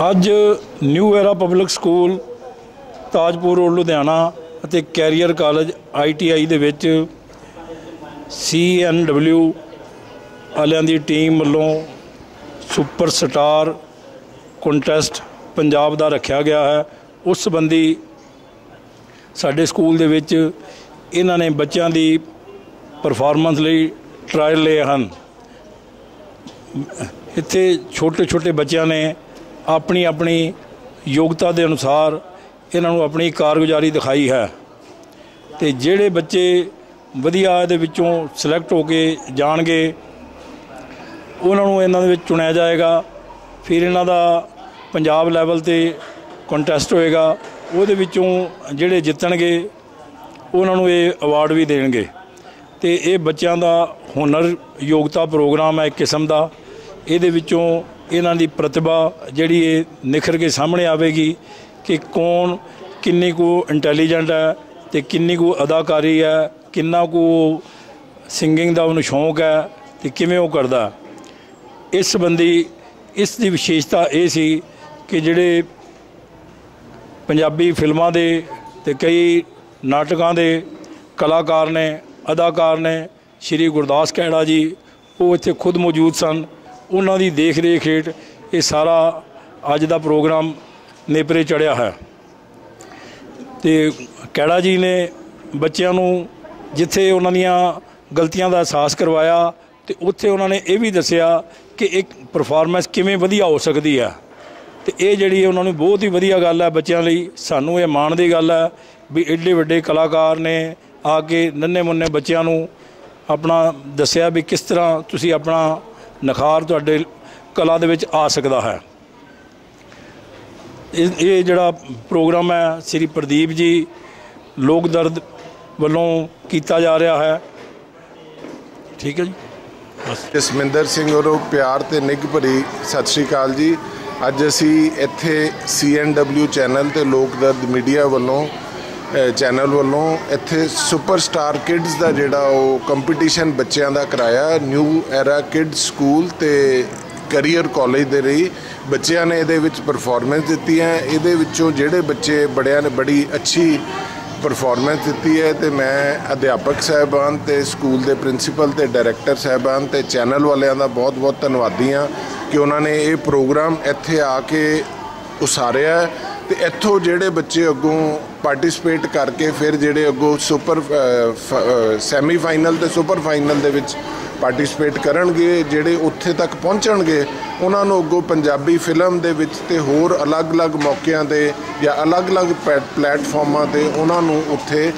ਅੱਜ new era public school Tajpur road, Ludhiana ਅਤੇ career college ITI ਦੇ ਵਿੱਚ ਸੀਐਨਡਬਲਯੂ ਵਾਲਿਆਂ ਦੀ ਟੀਮ ਵੱਲੋਂ ਸੁਪਰ ਸਟਾਰ ਕੰਟੈਸਟ ਪੰਜਾਬ ਦਾ ਰੱਖਿਆ ਗਿਆ ਹੈ। ਉਸ ਸੰਬੰਧੀ ਸਾਡੇ ਸਕੂਲ ਦੇ ਵਿੱਚ ਇਹਨਾਂ ਨੇ ਬੱਚਿਆਂ ਦੀ ਪਰਫਾਰਮੈਂਸ ਲਈ ਟਰਾਇਲ ਲਏ ਹਨ। ਇੱਥੇ ਛੋਟੇ ਛੋਟੇ ਬੱਚਿਆਂ ਨੇ ਆਪਣੀ ਆਪਣੀ ਯੋਗਤਾ ਦੇ ਅਨੁਸਾਰ ਇਹਨਾਂ ਨੂੰ ਆਪਣੀ ਕਾਰਗੁਜ਼ਾਰੀ ਦਿਖਾਈ ਹੈ। ਤੇ ਜਿਹੜੇ ਬੱਚੇ ਵਧੀਆ ਇਹਦੇ ਵਿੱਚੋਂ ਸਿਲੈਕਟ ਹੋ ਕੇ ਜਾਣਗੇ, ਉਹਨਾਂ ਨੂੰ ਇਹਨਾਂ ਦੇ ਵਿੱਚ ਚੁਣਿਆ ਜਾਏਗਾ। ਫਿਰ ਇਹਨਾਂ ਦਾ ਪੰਜਾਬ ਲੈਵਲ ਤੇ ਕੰਟੈਸਟ ਹੋਏਗਾ। ਉਹਦੇ ਵਿੱਚੋਂ ਜਿਹੜੇ ਜਿੱਤਣਗੇ, ਉਹਨਾਂ ਨੂੰ ਇਹ ਅਵਾਰਡ ਵੀ ਦੇਣਗੇ। ਤੇ ਇਹ ਬੱਚਿਆਂ ਦਾ ਹੁਨਰ ਯੋਗਤਾ ਪ੍ਰੋਗਰਾਮ ਹੈ ਇੱਕ ਕਿਸਮ ਦਾ। ਇਹਦੇ ਵਿੱਚੋਂ ਇਹਨਾਂ ਦੀ ਪ੍ਰਤਿਭਾ ਜਿਹੜੀ ਇਹ ਨਿਖਰ ਕੇ ਸਾਹਮਣੇ ਆਵੇਗੀ ਕਿ ਕੌਣ ਕਿੰਨੀ ਕੁ ਇੰਟੈਲੀਜੈਂਟ ਹੈ ਤੇ ਕਿੰਨੀ ਕੁ ਅਦਾਕਾਰੀ ਹੈ, ਕਿੰਨਾ ਕੁ ਸਿੰਗਿੰਗ ਦਾ ਉਹਨੂੰ ਸ਼ੌਂਕ ਹੈ ਤੇ ਕਿਵੇਂ ਉਹ ਕਰਦਾ। ਇਸ ਸੰਬੰਧੀ ਇਸ ਦੀ ਵਿਸ਼ੇਸ਼ਤਾ ਇਹ ਸੀ ਕਿ ਜਿਹੜੇ ਪੰਜਾਬੀ ਫਿਲਮਾਂ ਦੇ ਤੇ ਕਈ ਨਾਟਕਾਂ ਦੇ ਕਲਾਕਾਰ ਨੇ, ਅਦਾਕਾਰ ਨੇ, ਸ਼੍ਰੀ ਗੁਰਦਾਸ ਕਹਿੜਾ ਜੀ, ਉਹ ਇੱਥੇ ਖੁਦ ਮੌਜੂਦ ਸਨ। ਉਹਨਾਂ ਦੀ ਦੇਖ ਰੇਖ ਹੇਠ ਇਹ ਸਾਰਾ ਅੱਜ ਦਾ ਪ੍ਰੋਗਰਾਮ ਨੇਪਰੇ ਚੜਿਆ ਹੈ। ਤੇ ਕੈੜਾ ਜੀ ਨੇ ਬੱਚਿਆਂ ਨੂੰ ਜਿੱਥੇ ਉਹਨਾਂ ਦੀਆਂ ਗਲਤੀਆਂ ਦਾ ਅਹਿਸਾਸ ਕਰਵਾਇਆ ਤੇ ਉੱਥੇ ਉਹਨਾਂ ਨੇ ਇਹ ਵੀ ਦੱਸਿਆ ਕਿ ਇੱਕ ਪਰਫਾਰਮੈਂਸ ਕਿਵੇਂ ਵਧੀਆ ਹੋ ਸਕਦੀ ਹੈ। ਤੇ ਇਹ ਜਿਹੜੀ ਉਹਨਾਂ ਨੂੰ ਬਹੁਤ ਹੀ ਵਧੀਆ ਗੱਲ ਹੈ ਬੱਚਿਆਂ ਲਈ, ਸਾਨੂੰ ਇਹ ਮਾਣ ਦੀ ਗੱਲ ਹੈ ਵੀ ਐਡੇ ਵੱਡੇ ਕਲਾਕਾਰ ਨੇ ਆ ਕੇ ਨੰਨੇ ਮੁੰਨੇ ਬੱਚਿਆਂ ਨੂੰ ਆਪਣਾ ਦੱਸਿਆ ਵੀ ਕਿਸ ਤਰ੍ਹਾਂ ਤੁਸੀਂ ਆਪਣਾ ਨਖਾਰ ਤੁਹਾਡੇ ਕਲਾ ਦੇ ਵਿੱਚ ਆ ਸਕਦਾ ਹੈ। ਇਹ ਇਹ ਜਿਹੜਾ ਪ੍ਰੋਗਰਾਮ ਹੈ, ਸ੍ਰੀ ਪ੍ਰਦੀਪ ਜੀ ਲੋਕ ਦਰਦ ਵੱਲੋਂ ਕੀਤਾ ਜਾ ਰਿਹਾ ਹੈ। ਠੀਕ ਹੈ ਜੀ? ਜਸਮਿੰਦਰ ਸਿੰਘ ਔਰੋਂ ਪਿਆਰ ਤੇ ਨਿੱਘ ਭਰੀ ਸਤਿ ਸ਼੍ਰੀ ਅਕਾਲ ਜੀ। ਅੱਜ ਅਸੀਂ ਇੱਥੇ ਸੀਐਨਡਬਲਯੂ ਚੈਨਲ ਤੇ ਲੋਕ ਦਰਦ ਮੀਡੀਆ ਵੱਲੋਂ ਚੈਨਲ ਵੱਲੋਂ ਇੱਥੇ ਸੁਪਰਸਟਾਰ ਕਿਡਸ ਦਾ ਜਿਹੜਾ ਉਹ ਕੰਪੀਟੀਸ਼ਨ ਬੱਚਿਆਂ ਦਾ ਕਰਾਇਆ। ਨਿਊ ਐਰਾ ਕਿਡਸ ਸਕੂਲ ਤੇ ਕੈਰੀਅਰ ਕਾਲਜ ਦੇ ਲਈ ਬੱਚਿਆਂ ਨੇ ਇਹਦੇ ਵਿੱਚ ਪਰਫਾਰਮੈਂਸ ਦਿੱਤੀ ਹੈ। ਇਹਦੇ ਵਿੱਚੋਂ ਜਿਹੜੇ ਬੱਚੇ ਬੜਿਆਂ ਨੇ ਬੜੀ ਅੱਛੀ ਪਰਫਾਰਮੈਂਸ ਦਿੱਤੀ ਹੈ ਤੇ ਮੈਂ ਅਧਿਆਪਕ ਸਾਹਿਬਾਨ ਤੇ ਸਕੂਲ ਦੇ ਪ੍ਰਿੰਸੀਪਲ ਤੇ ਡਾਇਰੈਕਟਰ ਸਾਹਿਬਾਨ ਤੇ ਚੈਨਲ ਵਾਲਿਆਂ ਦਾ ਬਹੁਤ-ਬਹੁਤ ਧੰਨਵਾਦੀ ਹਾਂ ਕਿ ਉਹਨਾਂ ਨੇ ਇਹ ਪ੍ਰੋਗਰਾਮ ਇੱਥੇ ਆ ਕੇ ਉਸਾਰਿਆ ਤੇ ਇੱਥੋਂ ਜਿਹੜੇ ਬੱਚੇ ਅੱਗੋਂ ਪਾਰਟਿਸਿਪੇਟ ਕਰਕੇ ਫਿਰ ਜਿਹੜੇ ਅੱਗੋਂ ਸੁਪਰ ਸੈਮੀ ਫਾਈਨਲ ਤੇ ਸੁਪਰ ਫਾਈਨਲ ਦੇ ਵਿੱਚ ਪਾਰਟਿਸਿਪੇਟ ਕਰਨਗੇ, ਜਿਹੜੇ ਉੱਥੇ ਤੱਕ ਪਹੁੰਚਣਗੇ, ਉਹਨਾਂ ਨੂੰ ਅੱਗੋਂ ਪੰਜਾਬੀ ਫਿਲਮ ਦੇ ਵਿੱਚ ਤੇ ਹੋਰ ਅਲੱਗ-ਅਲੱਗ ਮੌਕਿਆਂ ਤੇ ਜਾਂ ਅਲੱਗ-ਅਲੱਗ ਪੈ- ਪਲੇਟਫਾਰਮਾਂ ਤੇ ਉਹਨਾਂ ਨੂੰ ਉੱਥੇ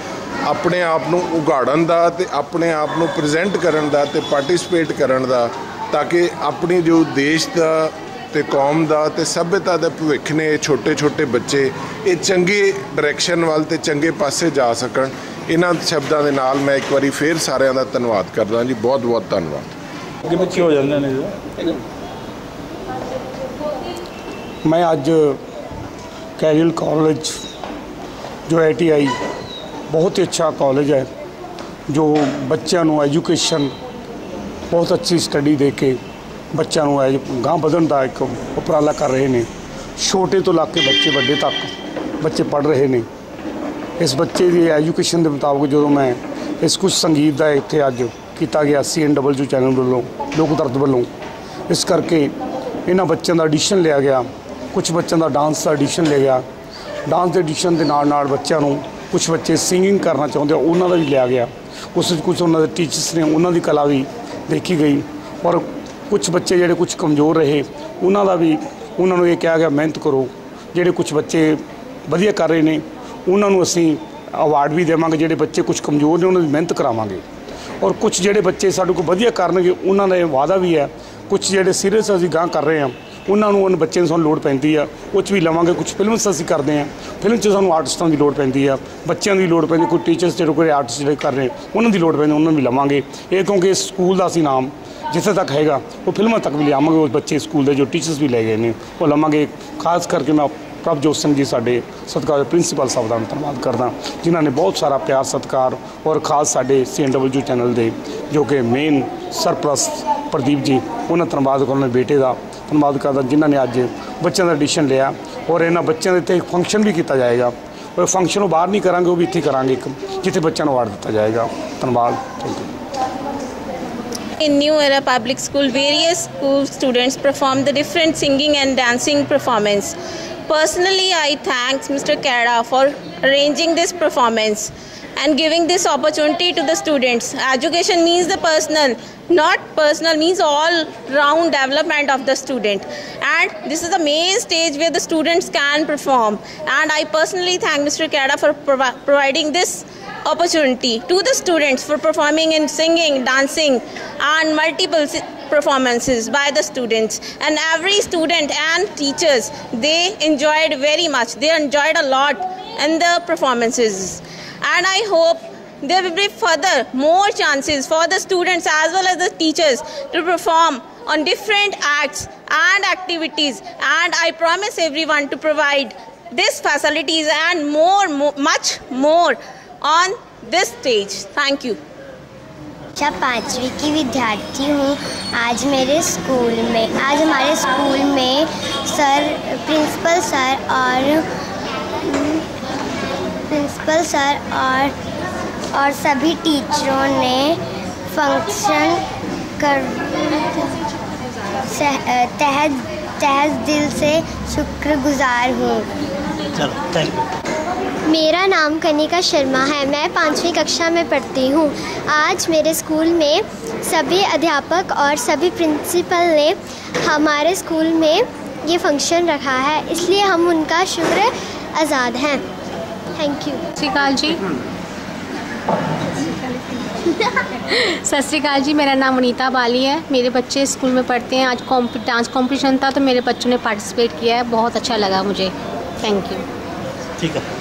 ਆਪਣੇ ਆਪ ਨੂੰ ਉਗਾੜਨ ਦਾ ਤੇ ਆਪਣੇ ਆਪ ਨੂੰ ਪ੍ਰੈਜ਼ੈਂਟ ਕਰਨ ਦਾ ਤੇ ਪਾਰਟਿਸਿਪੇਟ ਕਰਨ ਦਾ, ਤਾਂ ਕਿ ਆਪਣੀ ਜੋ ਦੇਸ਼ ਦਾ ਤੇ ਕੌਮ ਦਾ ਤੇ ਸਭਿਅਤਾ ਦਾ ਭਵਿੱਖ ਨੇ ਇਹ ਛੋਟੇ-ਛੋਟੇ ਬੱਚੇ ਇਹ ਚੰਗੀ ਡਾਇਰੈਕਸ਼ਨ ਵੱਲ ਤੇ ਚੰਗੇ ਪਾਸੇ ਜਾ ਸਕਣ। ਇਹਨਾਂ ਸ਼ਬਦਾਂ ਦੇ ਨਾਲ ਮੈਂ ਇੱਕ ਵਾਰੀ ਫੇਰ ਸਾਰਿਆਂ ਦਾ ਧੰਨਵਾਦ ਕਰਦਾ। ਜੀ ਬਹੁਤ-ਬਹੁਤ ਧੰਨਵਾਦ। ਅੱਗੇ ਪਿੱਛੇ ਹੋ ਜਾਂਦੇ ਨੇ ਜੀ। ਮੈਂ ਅੱਜ ਕੈਰੀਅਰ ਕਾਲਜ ਜੋ ਆਈਟੀਆਈ ਬਹੁਤ ਹੀ ਅੱਛਾ ਕਾਲਜ ਹੈ ਜੋ ਬੱਚਿਆਂ ਨੂੰ ਐਜੂਕੇਸ਼ਨ ਬਹੁਤ ਅੱਛੀ ਸਟੱਡੀ ਦੇ ਕੇ ਬੱਚਿਆਂ ਨੂੰ ਐਜ ਗਾਂ ਵਧਣ ਦਾ ਇੱਕ ਉਪਰਾਲਾ ਕਰ ਰਹੇ ਨੇ। ਛੋਟੇ ਤੋਂ ਲੈ ਕੇ ਬੱਚੇ ਵੱਡੇ ਤੱਕ ਬੱਚੇ ਪੜ ਰਹੇ ਨੇ। ਇਸ ਬੱਚੇ ਦੀ ਐਜੂਕੇਸ਼ਨ ਦੇ ਮੁਤਾਬਕ ਜਦੋਂ ਮੈਂ ਇਸ ਕੁਝ ਸੰਗੀਤ ਦਾ ਇੱਥੇ ਅੱਜ ਕੀਤਾ ਗਿਆ ਸੀਐਨਡਬਲਯੂ ਚੈਨਲ ਵੱਲੋਂ, ਲੋਕ ਦਰਦ ਵੱਲੋਂ, ਇਸ ਕਰਕੇ ਇਹਨਾਂ ਬੱਚਿਆਂ ਦਾ ਐਡੀਸ਼ਨ ਲਿਆ ਗਿਆ। ਕੁਝ ਬੱਚਿਆਂ ਦਾ ਡਾਂਸ ਦਾ ਐਡੀਸ਼ਨ ਲਿਆ ਗਿਆ। ਡਾਂਸ ਦੇ ਐਡੀਸ਼ਨ ਦੇ ਨਾਲ ਨਾਲ ਬੱਚਿਆਂ ਨੂੰ ਕੁਝ ਬੱਚੇ ਸਿੰਗਿੰਗ ਕਰਨਾ ਚਾਹੁੰਦੇ ਆ, ਉਹਨਾਂ ਦਾ ਵੀ ਲਿਆ ਗਿਆ। ਉਸ ਵਿੱਚ ਕੁਝ ਉਹਨਾਂ ਦੇ ਟੀਚਰਸ ਨੇ, ਉਹਨਾਂ ਦੀ ਕਲਾ ਵੀ ਦੇਖੀ ਗਈ। ਔਰ ਕੁਝ ਬੱਚੇ ਜਿਹੜੇ ਕੁਝ ਕਮਜ਼ੋਰ ਰਹੇ, ਉਹਨਾਂ ਦਾ ਵੀ ਉਹਨਾਂ ਨੂੰ ਇਹ ਕਿਹਾ ਗਿਆ, ਮਿਹਨਤ ਕਰੋ, ਜਿਹੜੇ ਕੁਝ ਬੱਚੇ ਵਧੀਆ ਕਰ ਰਹੇ ਨੇ, ਉਹਨਾਂ ਨੂੰ ਅਸੀਂ ਅਵਾਰਡ ਵੀ ਦੇਵਾਂਗੇ, ਜਿਹੜੇ ਬੱਚੇ ਕੁਝ ਕਮਜ਼ੋਰ ਨੇ, ਉਹਨਾਂ ਦੀ ਮਿਹਨਤ ਕਰਾਵਾਂਗੇ। ਔਰ ਕੁਝ ਜਿਹੜੇ ਬੱਚੇ ਸਾਡੇ ਕੋਲ ਵਧੀਆ ਕਰਨਗੇ, ਉਹਨਾਂ ਦਾ ਇਹ ਵਾਅਦਾ ਵੀ ਹੈ ਕੁਝ ਜਿਹੜੇ ਸੀਰੀਅਸ ਅਸੀਂ ਗਾਂ ਕਰ ਰਹੇ ਹਾਂ, ਉਹਨਾਂ ਨੂੰ, ਉਹਨਾਂ ਬੱਚਿਆਂ ਨੂੰ ਸਾਨੂੰ ਲੋੜ ਪੈਂਦੀ ਆ, ਉਹ 'ਚ ਵੀ ਲਵਾਂਗੇ ਕੁਝ ਫਿਲਮਸ ਅਸੀਂ ਕਰਦੇ ਹਾਂ, ਫਿਲਮ 'ਚ ਸਾਨੂੰ ਆਰਟਿਸਟਾਂ ਦੀ ਲੋੜ ਪੈਂਦੀ ਆ, ਬੱਚਿਆਂ ਦੀ ਲੋੜ ਪੈਂਦੀ, ਕੋਈ ਟੀਚਰਸ ਜਿਹੜੇ, ਕੋਈ ਆਰਟਿਸਟ ਜਿਹੜੇ ਕਰ ਰਹੇ, ਉਹਨਾਂ ਦੀ ਲੋੜ ਪੈਂਦੀ, ਉਹਨਾਂ ਨੂੰ ਵੀ ਲਵਾਂਗੇ। ਇਹ ਕਿਉਂਕਿ ਇਸ ਸਕੂਲ ਦਾ ਅਸੀਂ ਨਾਮ ਜਿੱਥੇ ਤੱਕ ਹੈਗਾ ਉਹ ਫਿਲਮਾਂ ਤੱਕ ਵੀ ਲਿਆਵਾਂਗੇ ਉਹ ਬੱਚੇ ਸਕੂਲ ਦੇ ਜੋ ਟੀਚਰਸ ਵੀ ਲੈ ਗਏ ਨੇ ਉਹ ਲਵਾਂਗੇ ਖਾਸ ਕਰਕੇ ਮੈਂ ਪ੍ਰਭਜੋਤ ਸਿੰਘ ਜੀ ਸਾਡੇ ਸਤਿਕਾਰ ਪ੍ਰਿੰਸੀਪਲ ਸਾਹਿਬ ਦਾ ਧੰਨਵਾਦ ਕਰਦਾ ਜਿਨ੍ਹਾਂ ਨੇ ਬਹੁਤ ਸਾਰਾ ਪਿਆਰ ਸਤਿਕਾਰ ਔਰ ਖਾਸ ਸਾਡੇ ਸੀਐਨਡਬਲਯੂ ਚੈਨਲ ਦੇ ਜੋ ਕਿ ਮੇਨ ਸਰਪ੍ਰਸਤ ਪ੍ਰਦੀਪ ਜੀ ਉਹਨਾਂ ਧੰਨਵਾਦ ਕਰਨ ਬੇਟੇ ਦਾ ਧੰਨਵਾਦ ਕਰਦਾ ਜਿਨ੍ਹਾਂ ਨੇ ਅੱਜ ਬੱਚਿਆਂ ਦਾ ਐਡੀਸ਼ਨ ਲਿਆ ਔਰ ਇਹਨਾਂ ਬੱਚਿਆਂ ਦੇ ਉੱਤੇ ਇੱਕ ਫੰਕਸ਼ਨ ਵੀ ਕੀਤਾ ਜਾਏਗਾ ਔਰ ਫੰਕਸ਼ਨ ਉਹ ਬਾਹਰ ਨਹੀਂ ਕਰਾਂਗੇ ਉਹ ਵੀ ਇੱਥੇ ਕਰਾਂਗੇ ਇੱਕ ਜਿੱਥੇ ਬੱਚਿਆਂ ਨੂੰ ਅਵਾਰਡ ਦਿੱਤਾ ਜਾਏਗਾ ਧੰਨਵਾਦ thank you In New Era Public School, various school students performed the different singing and dancing performance. Personally, I thank Mr. Kara for arranging this performance and giving this opportunity to the students. Education means the personal, not personal means all round development of the student. And this is the main stage where the students can perform. And I personally thank Mr. Kara for provi- providing this opportunity to the students for performing in singing, dancing, and multiple performances by the students. And every student and teachers, they enjoyed very much. They enjoyed a lot in the performances. And I hope there will be further more chances for the students as well as the teachers to perform on different acts and activities. And I promise everyone to provide these facilities and more, more much more on this stage. Thank you. कक्षा पाँचवीं की विद्यार्थी हूँ आज मेरे school में आज हमारे स्कूल में सर प्रिंसिपल सर और प्रिंसिपल सर और और सभी टीचरों ने फ़ंक्शन कर तहत तहत दिल से शुक्रगुजार हूँ चलो थैंक यू मेरा नाम कनिका शर्मा है। मैं पाँचवीं कक्षा में पढ़ती हूँ। आज मेरे स्कूल में सभी अध्यापक और सभी प्रिंसिपल ने हमारे स्कूल में ये फ़ंक्शन रखा है। इसलिए हम उनका शुक्र आज़ाद हैं। थैंक यू श्रीकाल जी। सत श्रीकाल जी मेरा नाम अनीता बाली है। मेरे बच्चे स्कूल में पढ़ते हैं। आज कॉम्प डांस कॉम्पिटिशन था तो मेरे बच्चों ने पार्टिसिपेट किया है। बहुत अच्छा लगा मुझे। थैंक यू ठीक है।